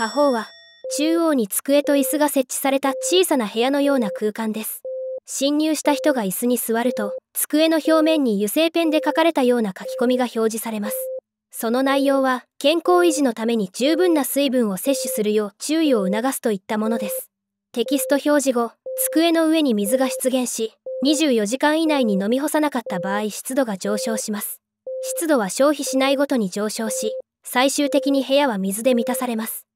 下方は中央に机と椅子が設置された小さな部屋のような空間です。侵入した人が椅子に座ると机の表面に油性ペンで書かれたような書き込みが表示されます。その内容は健康維持のために十分な水分を摂取するよう注意を促すといったものです。テキスト表示後机の上に水が出現し24時間以内に飲み干さなかった場合湿度が上昇します。湿度は消費しないごとに上昇し最終的に部屋は水で満たされます。